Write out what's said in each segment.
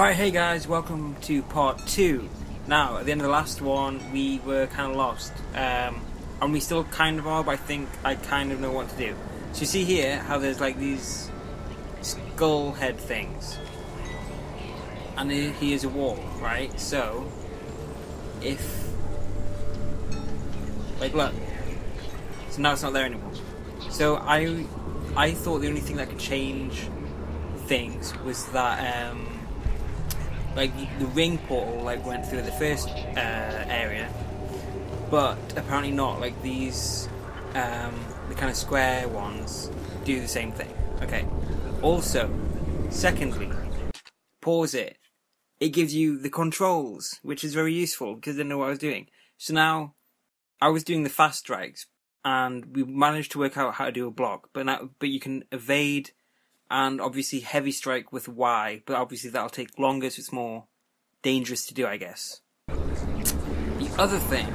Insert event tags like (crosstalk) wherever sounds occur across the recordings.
Alright, hey guys, welcome to part 2. Now, at the end of the last one, we were kind of lost. Um, and we still kind of are, but I think I kind of know what to do. So you see here how there's like these skull head things. And here here's a wall, right? So, if... Like, look. So now it's not there anymore. So I, I thought the only thing that could change things was that um, like the ring portal like went through the first uh, area, but apparently not. Like these, um, the kind of square ones do the same thing. Okay. Also, secondly, pause it. It gives you the controls, which is very useful because I didn't know what I was doing. So now, I was doing the fast strikes, and we managed to work out how to do a block. But now, but you can evade and obviously heavy strike with Y, but obviously that'll take longer, so it's more dangerous to do, I guess. The other thing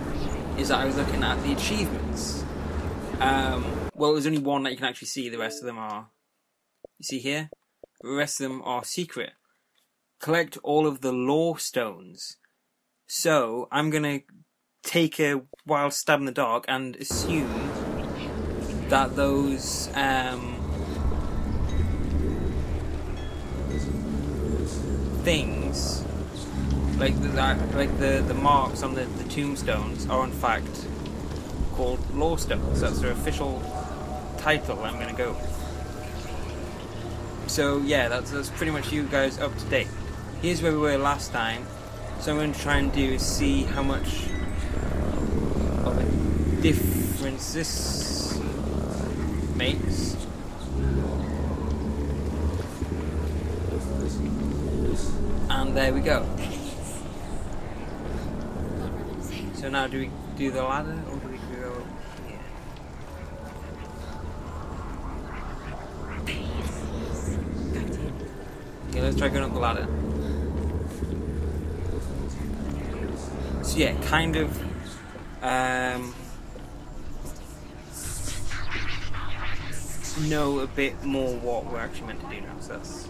is that I was looking at the achievements. Um, well, there's only one that you can actually see. The rest of them are, you see here, the rest of them are secret. Collect all of the lore stones. So I'm gonna take a wild stab in the dark and assume that those um, things, like the, like the, the marks on the, the tombstones, are in fact called lore stones. That's their official title. I'm going to go. So yeah, that's that's pretty much you guys up to date. Here's where we were last time. So I'm going to try and do is see how much of a difference this makes. And there we go. So now do we do the ladder or do we go up here? Okay, let's try going up the ladder. So yeah, kind of um, know a bit more what we're actually meant to do now. So that's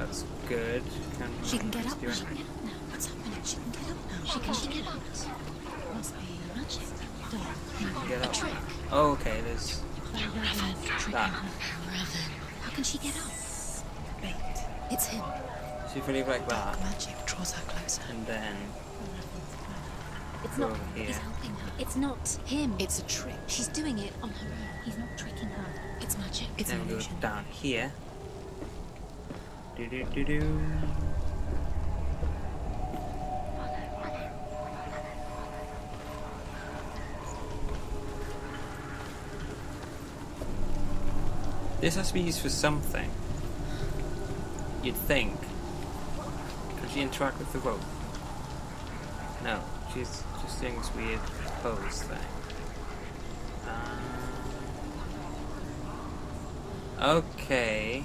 that's good. Can She can get up do now. anything? No, what's happening? She can get up now. She can get up. Must be magic. Door. Get up. Oh, okay, there's Raven. That. Raven. How can she get up? Wait. It's him. we leave like that Magic draws her closer. and then It's not. here. He's helping her. It's not him. It's a trick. She's doing it on her own. He's not tricking her. It's magic. It's then an illusion. down here. Do do do do. This has to be used for something. You'd think. Could she interact with the rope? No, she's just doing this weird pose thing. Um, okay.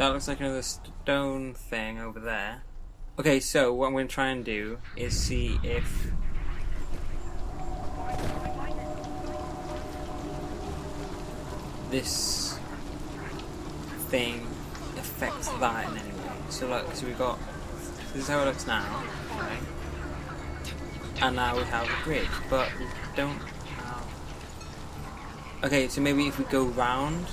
That looks like another stone thing over there. Okay, so what I'm going to try and do is see if. This thing affects that in any way. So look, so we got. This is how it looks now, right? And now we have a bridge, but we don't have. Okay, so maybe if we go round.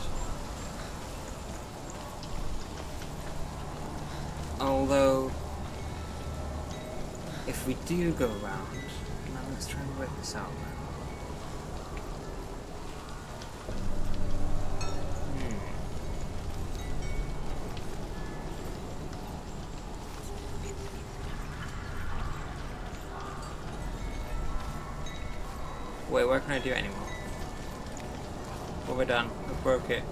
If we do go around, now let's try and work this out. Hmm. Wait, where can I do it anymore? Well, we're done. We broke it.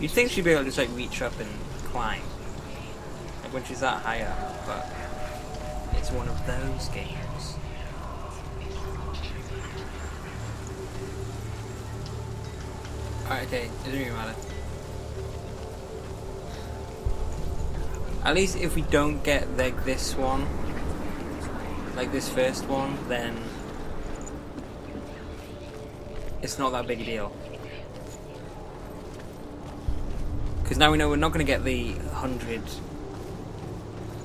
You'd think she'd be able to just like reach up and climb. Like when she's that high up, but it's one of those games. Alright, okay, it doesn't really matter. At least if we don't get like this one, like this first one, then it's not that big a deal. Because now we know we're not going to get the 100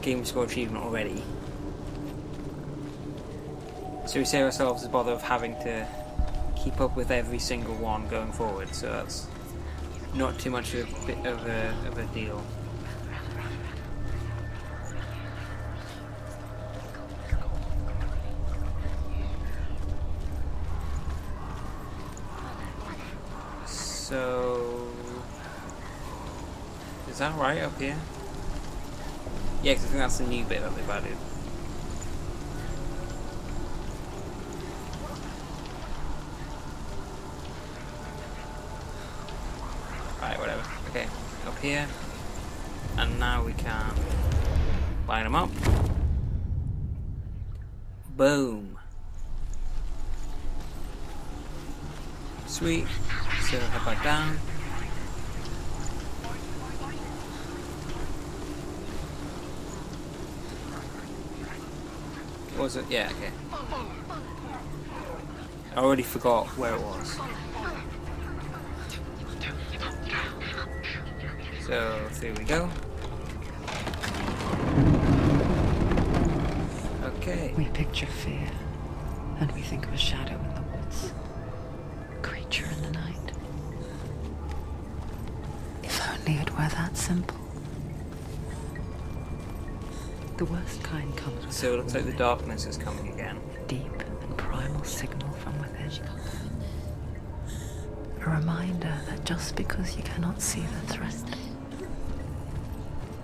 game score achievement already. So we save ourselves the bother of having to keep up with every single one going forward, so that's not too much of a, of a, of a deal. Right up here? Yeah, because I think that's the new bit that they've added. Right, whatever. Okay, up here. And now we can line them up. Boom. Sweet. So head back down. Was it? Yeah, okay. I already forgot where it was. So, there we go. Okay. We picture fear, and we think of a shadow in the woods, a creature in the night. If only it were that simple. The worst kind comes with So it looks like the darkness is coming again. a deep and primal signal from within. A reminder that just because you cannot see the threat,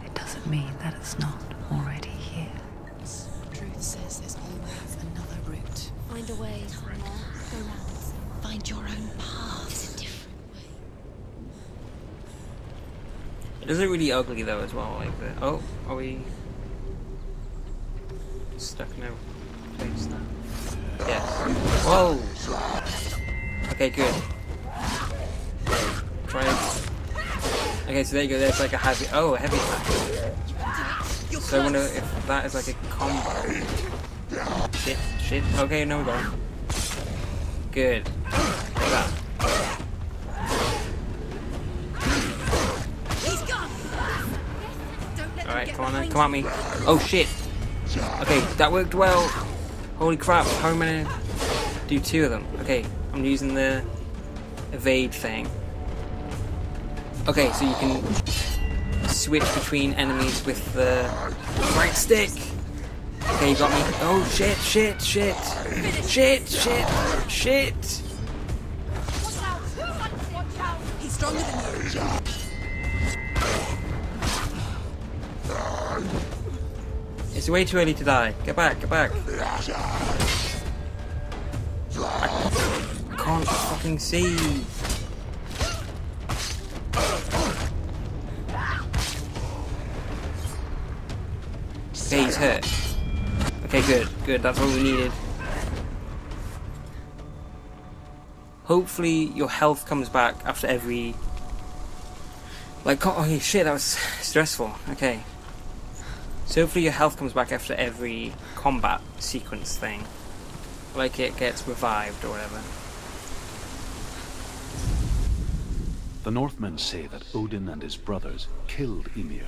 it doesn't mean that it's not already here. Druth says there's always another route. Find a way, Connor. Go round. Find your own path. It's a different way. It does look really ugly though as well, like the oh, are we stuck in a place now? Yes. Whoa! Okay, good. Try it. Okay, so there you go, there's like a heavy oh a heavy attack. So I wonder if that is like a combo. Shit, shit. Okay, no we're going. Good. Like that. He's gone. Don't let Alright, come on then, come at me. Oh shit! Okay, that worked well. Holy crap, how am I gonna do two of them? Okay, I'm using the evade thing. Okay, so you can switch between enemies with the right stick. Okay, you got me. Oh shit, shit, shit. Shit, shit, shit. He's stronger than you. It's way too early to die. Get back, get back. I can't fucking see. Okay, he's hurt. Okay, good, good. That's what we needed. Hopefully, your health comes back after every. Like, oh shit, that was (laughs) stressful. Okay. So hopefully your health comes back after every combat sequence thing. Like it gets revived or whatever. The Northmen say that Odin and his brothers killed Ymir,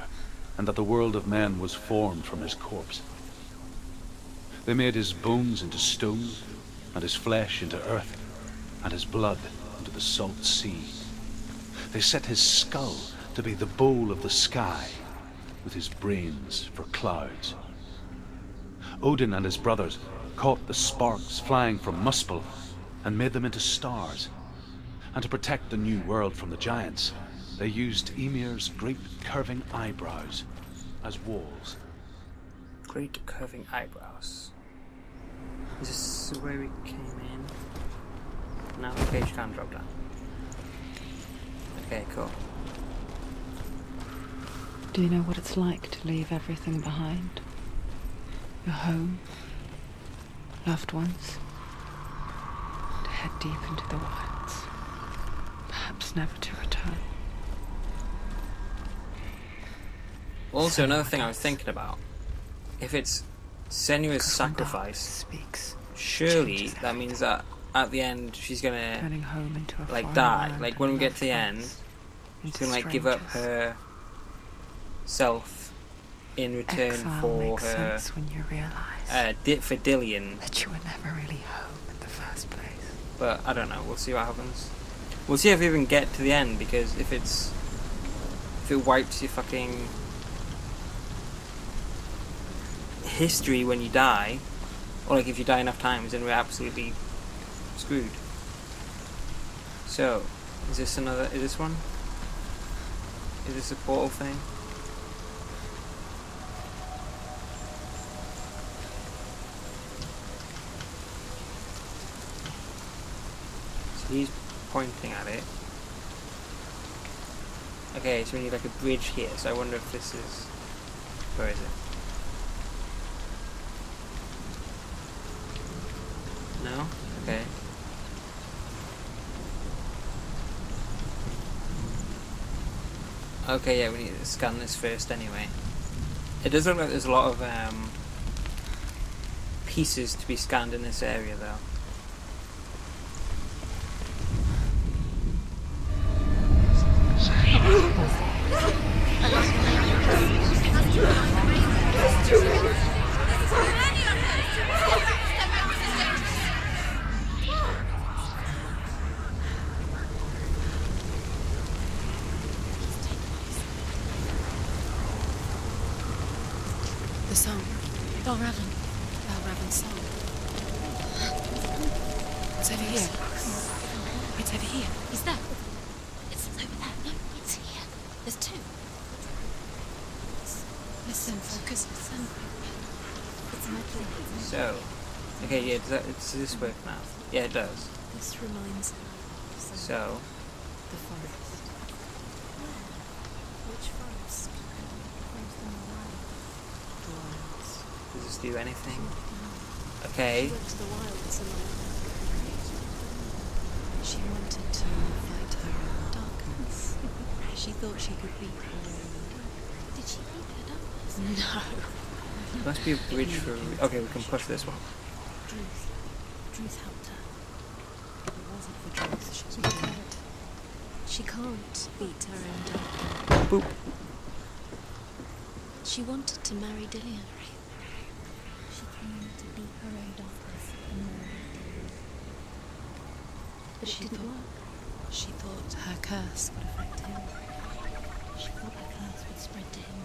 and that the world of men was formed from his corpse. They made his bones into stone, and his flesh into earth, and his blood into the salt sea. They set his skull to be the bowl of the sky, with his brains for clouds. Odin and his brothers caught the sparks flying from Muspel and made them into stars. And to protect the new world from the giants, they used Ymir's great curving eyebrows as walls. Great curving eyebrows. This Is where we came in? Now the page can't drop down. Okay, cool. Do you know what it's like to leave everything behind? Your home, loved ones, to head deep into the wilds, perhaps never to return. Also, another thing I was thinking about, if it's Senua's sacrifice. speaks, Surely that means that at the end she's gonna home into a like die. Like when we get to the end, she's gonna like give up her self in return Exile for makes her sense when you realise uh, Di- for Dillion. that you were never really home in the first place. But I don't know. We'll see what happens. We'll see if we even get to the end because if it's if it wipes your fucking history when you die, or like if you die enough times, then we're absolutely screwed. So, is this another? Is this one? Is this a portal thing? He's pointing at it. Okay, so we need like a bridge here, so I wonder if this is... Where is it? No? Okay. Okay, yeah, we need to scan this first anyway. It does look like there's a lot of um, pieces to be scanned in this area though. That, does this work now? Mm-hmm. Yeah, it does. This reminds me of So, the forest. Which forest? Forest in the. The wilds. does this do anything? Okay, She went to the wilds and the She wanted to fight her own darkness. She thought she could beat her own. Did she beat her darkness? (laughs) No. (laughs) must be a bridge for. Okay, we can push this one. Druth helped her. If it wasn't for Druth, she would have it. She can't beat her own darkness. Boop. She wanted to marry Dillion. She came to beat her own darkness and marry Dillion. But She didn't thought- work. She thought her curse would affect him. She thought her curse would spread to him.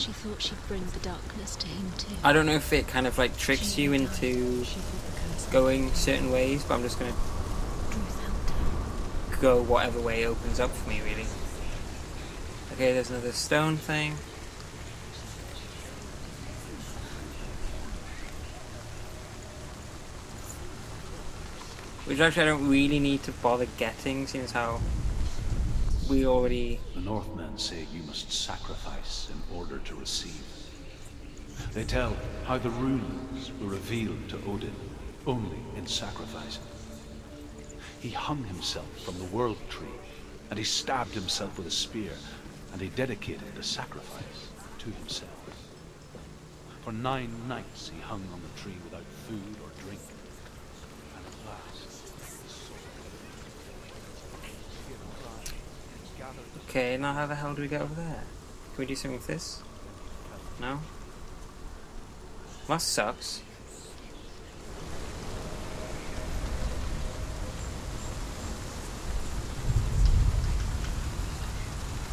She thought she'd bring the darkness to him too. I don't know if it kind of like tricks She you into She thought the curse going certain ways, but I'm just gonna Druth helped her. go whatever way opens up for me, really. Okay, there's another stone thing. Which actually I don't really need to bother getting, since how we already The Northmen say you must sacrifice in order to receive. They tell how the runes were revealed to Odin only in sacrifice. He hung himself from the world tree, and he stabbed himself with a spear, and he dedicated the sacrifice to himself. For nine nights he hung on the tree without food or drink, and at last the soul gathered Okay, now how the hell do we get over there? Can we do something with this? No? That sucks.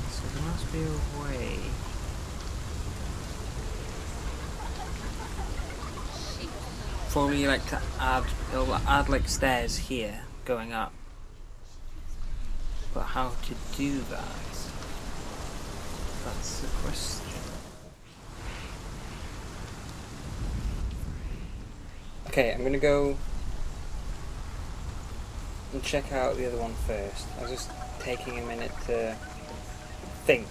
So there must be a way. Probably like to add, it'll add like stairs here going up. But how to do that? That's the question. Okay, I'm gonna go and check out the other one first. I was just taking a minute to think.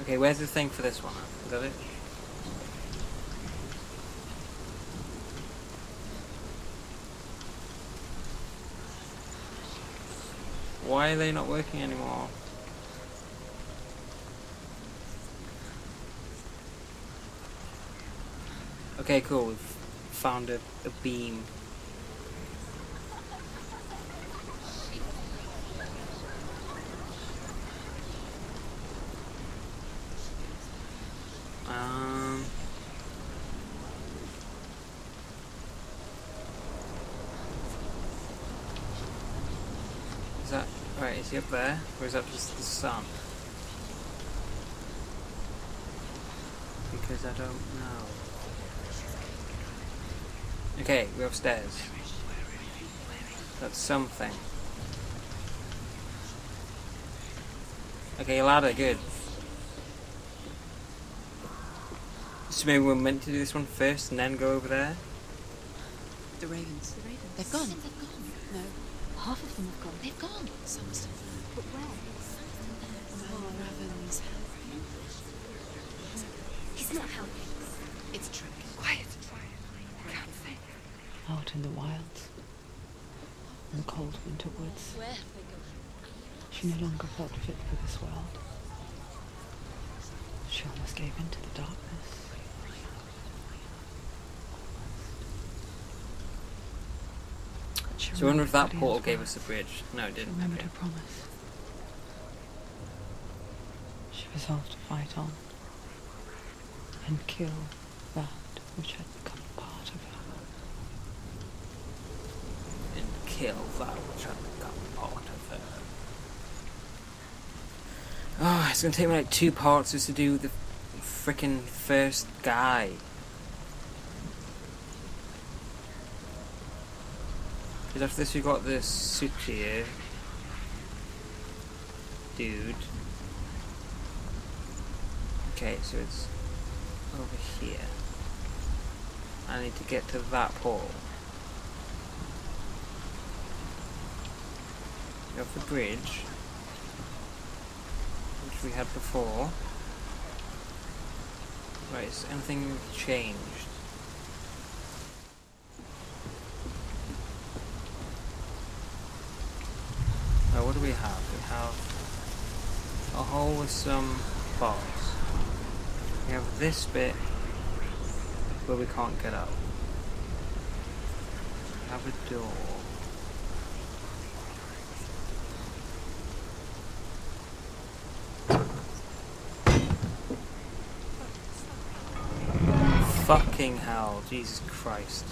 Okay, where's the thing for this one? Is that it? Why are they not working anymore? Okay, cool. We've found a, a beam. Is he up there, or is that just the sun? Because I don't know. Okay, we're upstairs. That's something. Okay, ladder, good. So maybe we're meant to do this one first and then go over there? The ravens. The ravens. They've gone. They've gone. No, Half of them have gone. they've gone. Some still there. But where? No, ravens. He's not helping. It's a trick. Quiet. Can't think. Out in the wilds. In the cold winter woods. Where have they gone? She no longer felt fit for this world. She almost gave in to the darkness. She So I wonder if that portal gave us a bridge. No, it didn't. remembered Okay. her promise. She resolved to fight on and kill that which had become part of her. And kill that which had become part of her. Oh, it's gonna take me like two parts just to do the freaking first guy. Because after this we got the Surtr dude. Okay, so it's over here. I need to get to that portal. We have the bridge, which we had before. Right, is anything changed? Oh, what do we have? We have a hole with some bars. We have this bit where we can't get up. We have a door. Fucking hell, Jesus Christ.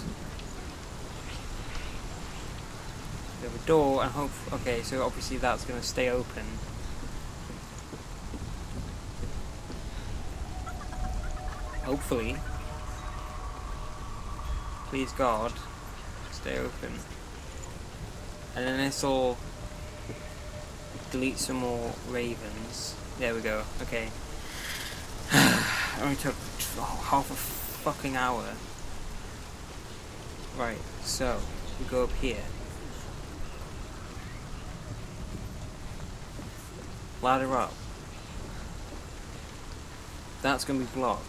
Have a door and hope. Okay, so obviously that's going to stay open. Hopefully. Please God, stay open. And then this will delete some more ravens. There we go. Okay. (sighs) Only took half a fucking hour. Right, so we go up here. Ladder up. That's gonna be blocked.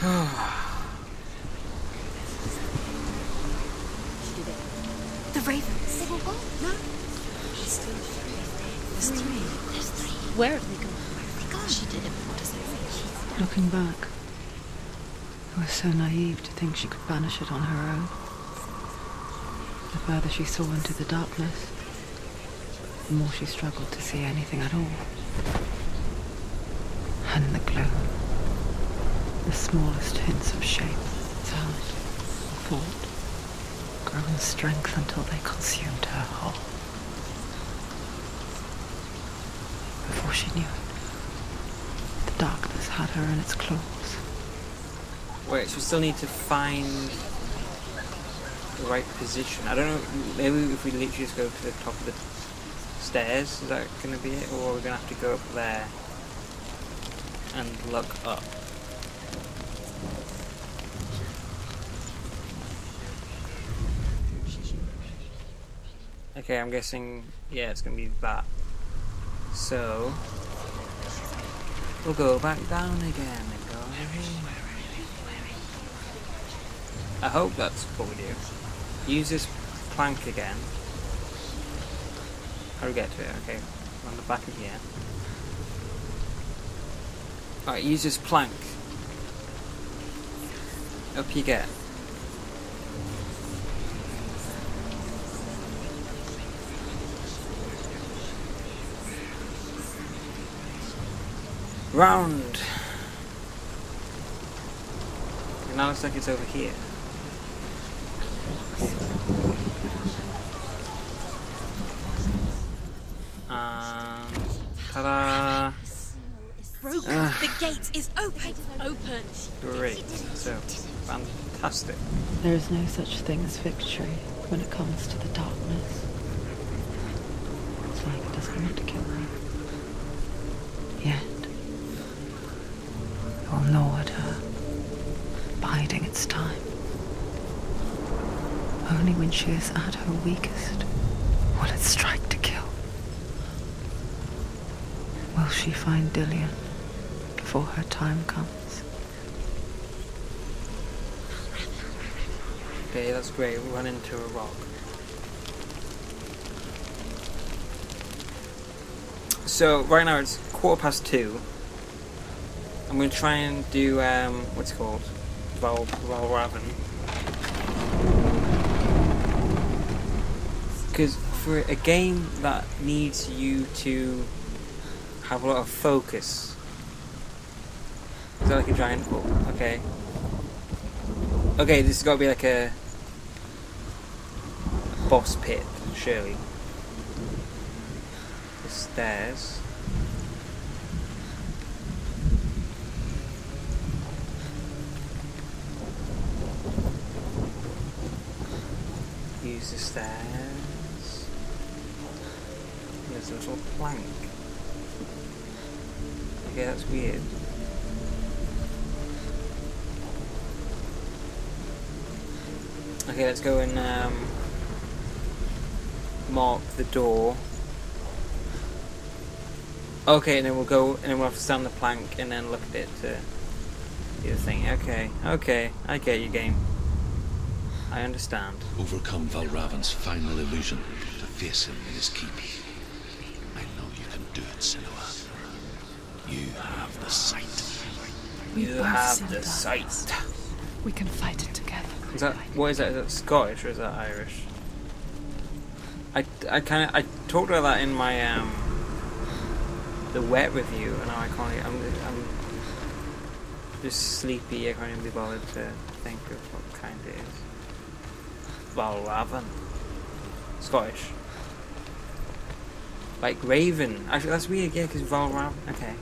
(sighs) The ravens. They've all gone. No. There's three. There's three. Where have they gone? Where have? She did it. What does it mean? Looking back, I was so naive to think she could banish it on her own. The further she saw into the darkness, the more she struggled to see anything at all. And the gloom, the smallest hints of shape, sound, thought grew in strength until they consumed her whole. Before she knew it, the darkness had her in its claws. Wait, so we still need to find the right position. I don't know, maybe if we literally just go to the top of the stairs, is that going to be it? Or are we going to have to go up there and look up? Okay, I'm guessing, yeah, it's going to be that. So, we'll go back down again and go. I hope that's what we do. Use this plank again. How do we get to it? Okay, on the back of here. Alright, use this plank. Up you get. Round. It now looks like it's over here. Um, ta-da! Broken. Ah. the gate is open. Open. Great. So, fantastic. There is no such thing as victory when it comes to the darkness. It's like it doesn't want to kill when she is at her weakest will it strike to kill. Will she find Dillion before her time comes? Okay, that's great. We run into a rock. So right now it's quarter past two. I'm gonna try and do um, what's it called, Val Valravn. Because for a game that needs you to have a lot of focus, is that like a giant? Oh, okay. Okay, this has got to be like a boss pit, surely. The stairs. Use the stairs. There's little plank. Okay, that's weird. Okay, let's go and um, mark the door. Okay, and then we'll go and then we'll have to stand the plank and then look at it to do the thing. Okay, okay, I get you, game. I understand. Overcome Valravn's final illusion to face him in his keep. Sight. We you both have the our sight. We can fight it together. Is that what is that? Is that Scottish or is that Irish? I, I kind of I talked about that in my um the wet review, and now I can't. I'm I'm just sleepy. I can't even be bothered to think of what kind it is. Valravn, Scottish. Like Raven. Actually, that's weird. Yeah, because Valravn. Okay,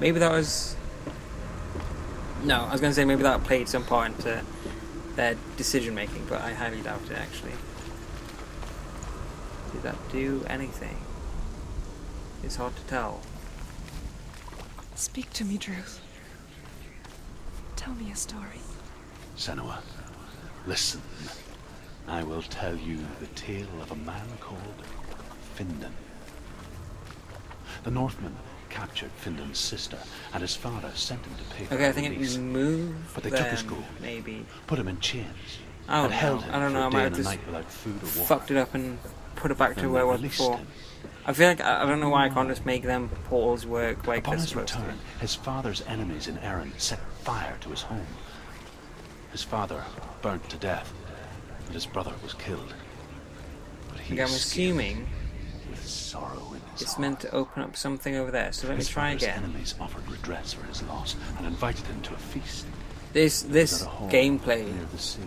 maybe that was. No, I was going to say maybe that played some part into their decision making, but I highly doubt it actually. Did that do anything? It's hard to tell. Speak to me, Druth. Tell me a story. Senua, listen. I will tell you the tale of a man called Findan. The Northmen captured Findan's sister, and his father sent him to pay for Okay, I think release. it moved. But they took his gold. Maybe. Put him in chains, I don't and held know. him I don't for know. I a might day have and a just night without food or water. fucked it up and put it back to where it was before. him. I feel like I, I don't know why I can't just make them portals work like Upon his supposed to. return, his father's enemies in Erin set fire to his home. His father burnt to death, and his brother was killed. But he Okay, I'm assuming with sorrow it's meant to open up something over there. So let me try again. enemies offered redress for his loss and invited him to a feast. This this at a hall gameplay near the sea.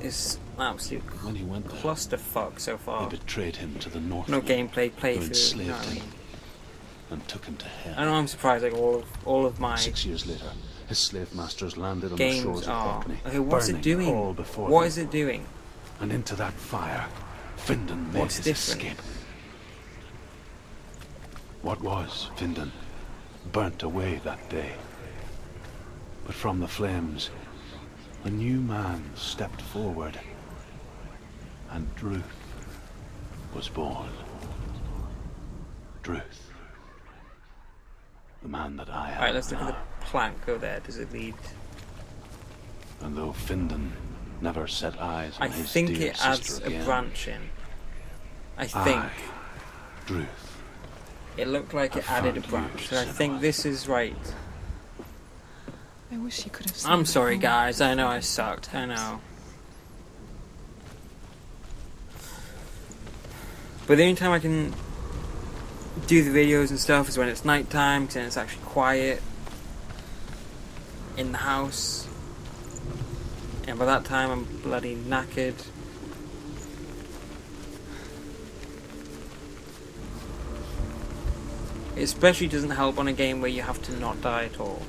is absolute When he went there, clusterfuck so they far. betrayed him to the north. No gameplay playthrough. Enslaved I him and took him to hell. I know I'm surprised. Like all of all of my Six years later, his slave masters landed on the shores of are. Orkney, Okay, what's it doing? all before What them. is it doing? And into that fire, Findan made What's his different? escape. What was Findan burnt away that day. But from the flames, a new man stepped forward, and Druth was born. Druth. The man that I am Alright, let's look now. at the plank. Go there. Does it lead? And though Findan never set eyes on I his think dear it adds sister a again, branch in. I think I, Druth, it looked like it I added a branch. So I think Senua. this is right. I wish you could have. I'm sorry, the guys. I know I sucked. I know. But the only time I can do the videos and stuff is when it's nighttime, because then it's actually quiet in the house. And by that time, I'm bloody knackered. It especially doesn't help on a game where you have to not die at all.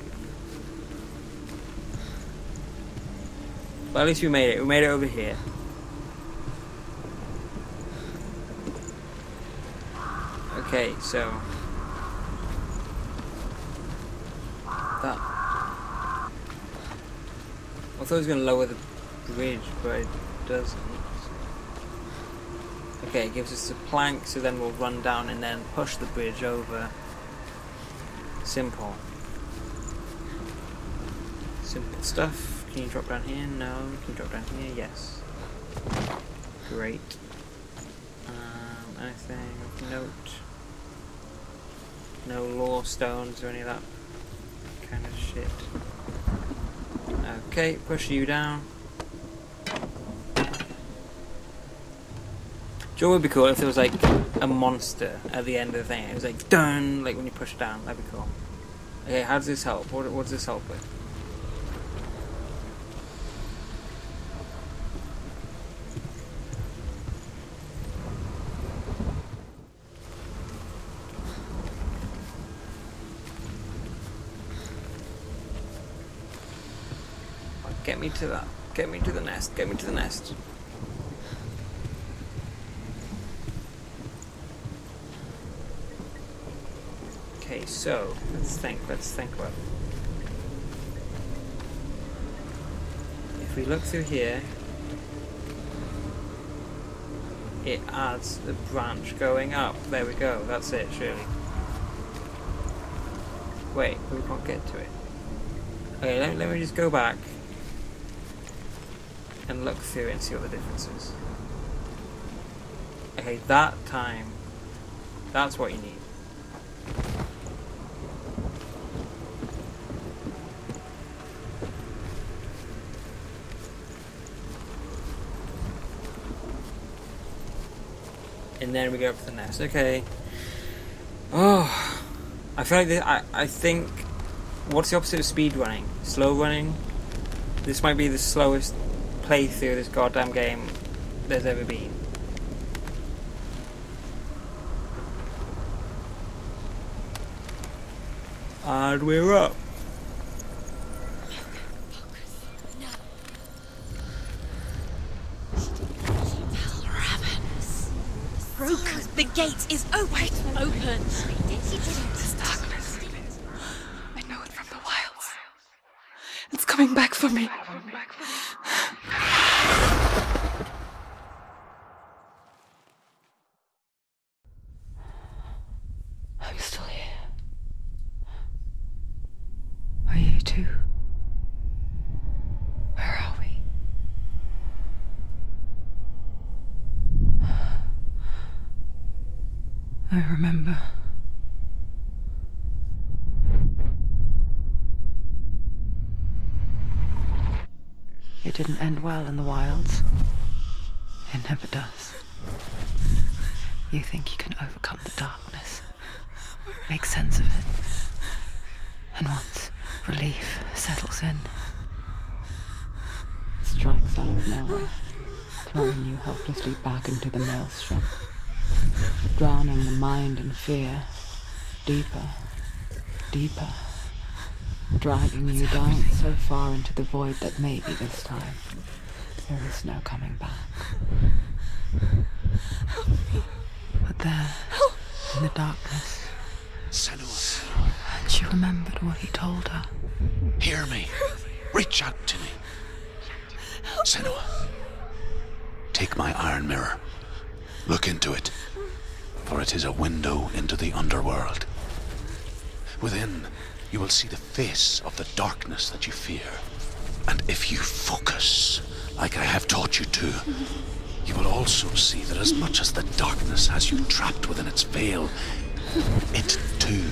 But at least we made it. We made it over here. Okay, so that. I thought it was going to lower the bridge, but it doesn't. Okay, it gives us a plank, so then we'll run down and then push the bridge over. Simple. Simple stuff. Can you drop down here? No. Can you drop down here? Yes. Great. Um, anything of note? No lore stones or any of that kind of shit. Okay, push you down. Know would be cool if there was like a monster at the end of the thing? It was like done, like when you push down. That'd be cool. Okay, how does this help? What, what does this help with? Get me to that. Get me to the nest. Get me to the nest. Okay, so let's think. Let's think about. If we look through here, it adds the branch going up. There we go. That's it, surely. Wait, we can't get to it. Okay, let, let me just go back and look through and see what the difference is. Okay, that time, that's what you need. And then we go up to the nest. Okay. Oh, I feel like this, I I think. What's the opposite of speed running? Slow running. This might be the slowest playthrough of this goddamn game there's ever been. And we're up. Gate is open. Open. This darkness. I know it from the wilds. It's coming back for me. I'm still here. Are you too? Where are we? I remember. It didn't end well in the wilds. It never does. You think you can overcome the darkness, make sense of it, and once relief settles in, strikes out of nowhere, throwing you helplessly back into the maelstrom, drowning the mind in fear, deeper, deeper, dragging you down so far into the void that maybe this time there is no coming back. But there, in the darkness, Senua, she remembered what he told her. hear me. Reach out to me. Senua, take my iron mirror. Look into it, for it is a window into the underworld. Within, you will see the face of the darkness that you fear. And if you focus, like I have taught you to, you will also see that as much as the darkness has you trapped within its veil, it too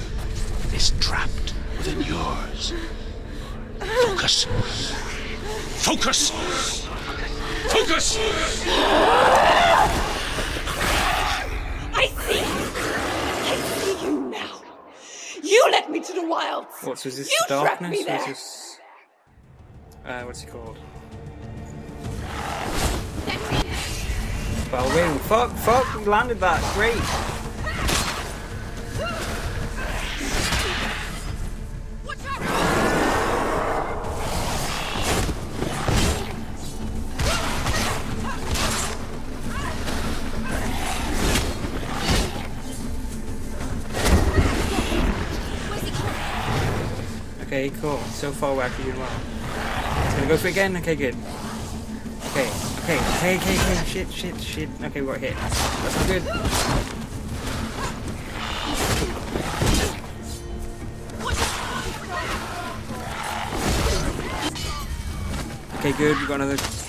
is trapped within yours. Focus. Focus. Focus. I see you. I see you now. You led me to the wilds. What was this? You darkness? me Was there. this? Uh, what's it called? Wing. Fuck! Fuck! We landed that. Great. Okay, cool. So far we're actually doing well. It's gonna go for again? Okay, good. Okay, okay, okay, okay, okay, shit, shit, shit. Okay, we got hit. That's not good. Okay, good, we got another.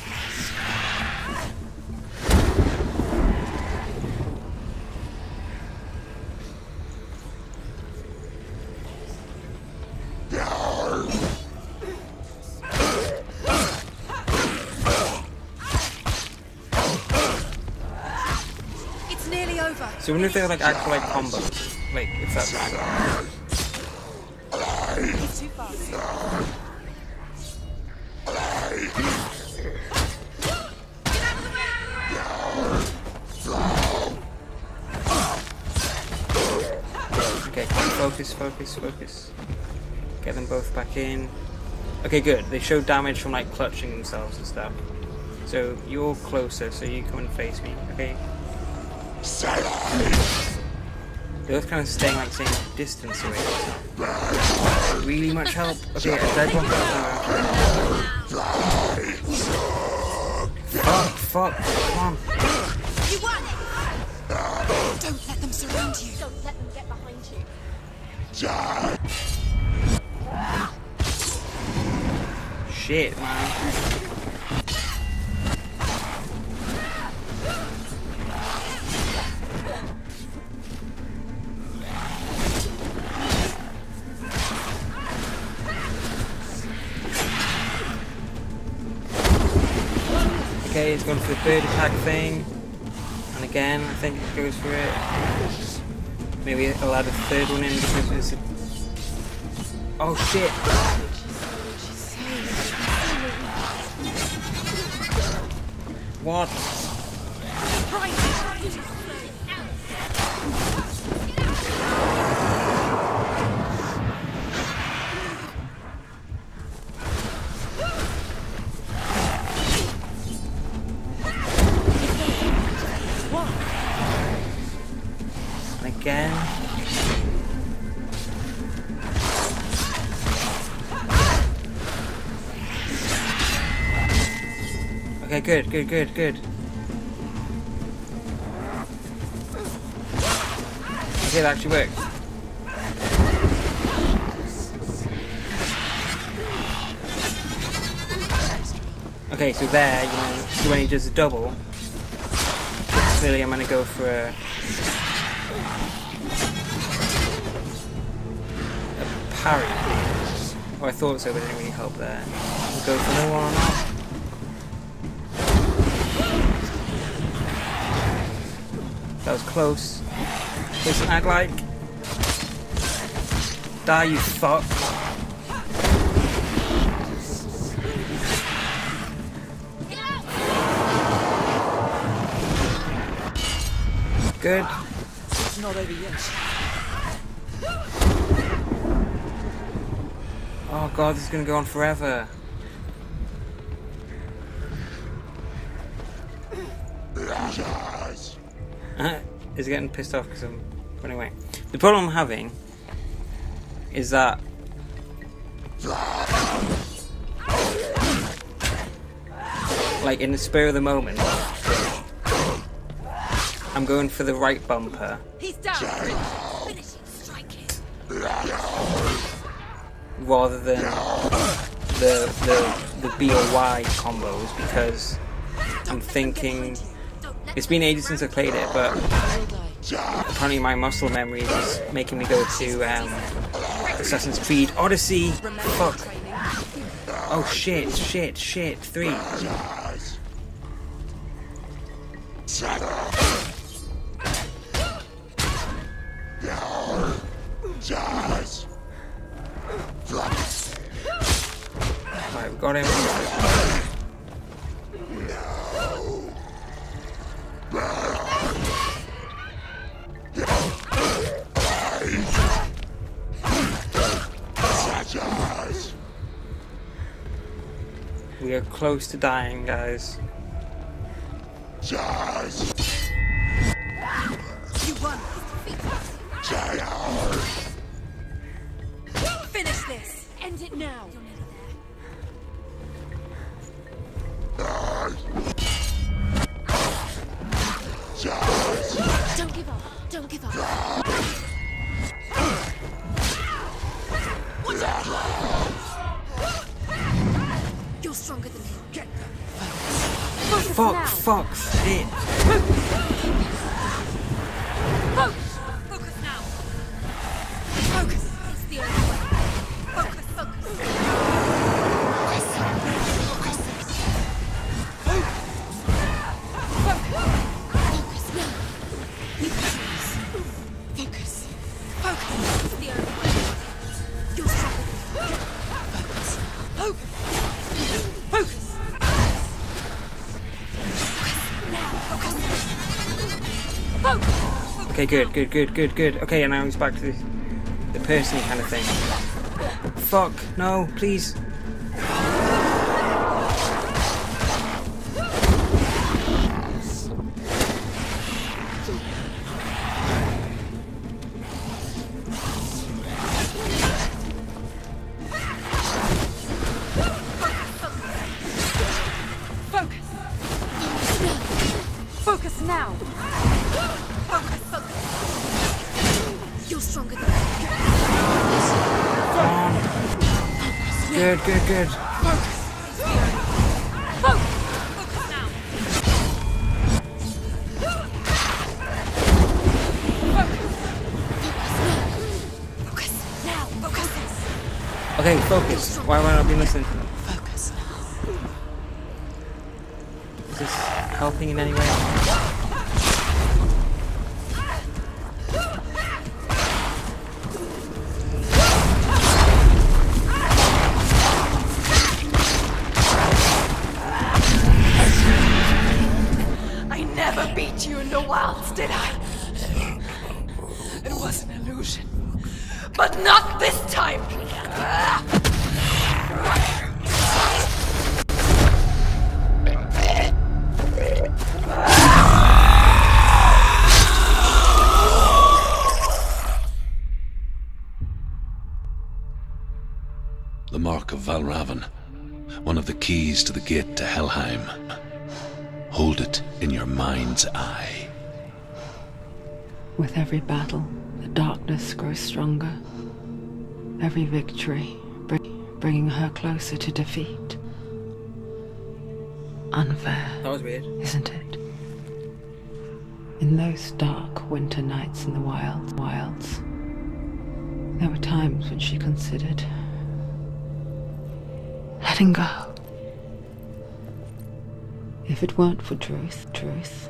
So wonder if they're like actual like combos. Like, if that's right. He's too. Okay, focus, focus, focus. Get them both back in. Okay, good. They show damage from like clutching themselves and stuff. So you're closer, so you come and face me, okay? They're both kind of staying like the same distance away. Really much help. Okay, a dead one. Fuck, fuck, come on. You won! Don't let them surround you. Don't let them get behind you. Shit, man. Gone for the bird attack thing. And again, I think it goes for it. Maybe I'll add a third one in because it's a... Oh shit! What? Good, good, good, good. Okay, that actually worked. Okay, so there, you know, so when he does a double, clearly I'm gonna go for a, a parry. Oh, I thought so, but it didn't really help there. Go for another one? That was close. Doesn't act like. Die, you fuck. Good. It's not over yet. Oh god, this is gonna go on forever. Uh, is getting pissed off because I'm running away. The problem I'm having is that like in the spur of the moment I'm going for the right bumper He's down. Rather than the the the B or Y combos because I'm thinking it's been ages since I played it, but apparently my muscle memory is making me go to um, Assassin's Creed Odyssey. Fuck. Oh shit, shit, shit. Three. Close to dying, guys. You. Finish this. End it now. Don't give up. Don't give up. Stronger than him. Get Focus Fuck, now. fuck, shit. Good, good, good, good, good. Okay, and now he's back to the, the person kind of thing. Fuck, no, please. Good. Focus. Focus. Focus now. Focus now. Focus. Okay, focus. Why am I not being listened? The of Valravn. One of the keys to the gate to Helheim. Hold it in your mind's eye. With every battle, the darkness grows stronger. Every victory, bring, bringing her closer to defeat. Unfair, That was weird. isn't it? In those dark winter nights in the wild, wilds, there were times when she considered letting go. If it weren't for Druth, Druth,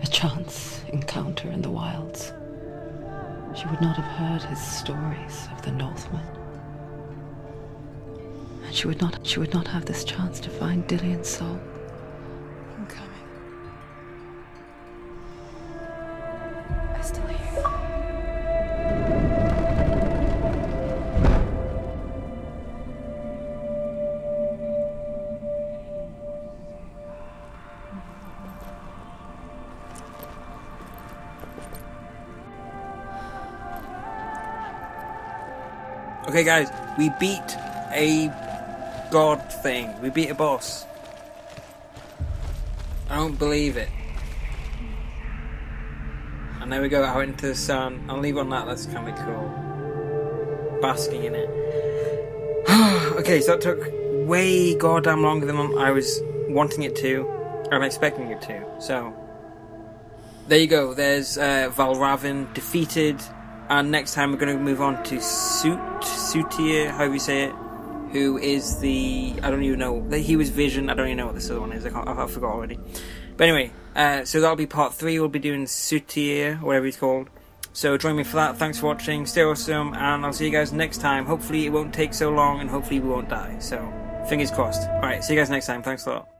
a chance encounter in the wilds, she would not have heard his stories of the Northmen. And she would not she would not have this chance to find Dillion's soul. Okay, guys, we beat a god thing. We beat a boss. I don't believe it. And there we go, out into the sun. I'll leave on that, that's kind of cool. Basking in it. (sighs) okay, so it took way goddamn longer than I was wanting it to, and expecting it to. So, there you go. There's uh, Valravn defeated, and next time we're going to move on to Suit, Surtr, however you say it, who is the I don't even know he was Vision. I don't even know what this other one is. I, I forgot already. But anyway, uh, so that'll be part three. We'll be doing Surtr, whatever he's called. So join me for that. Thanks for watching. Stay awesome, and I'll see you guys next time. Hopefully it won't take so long, and hopefully we won't die. So fingers crossed. All right, see you guys next time. Thanks a lot.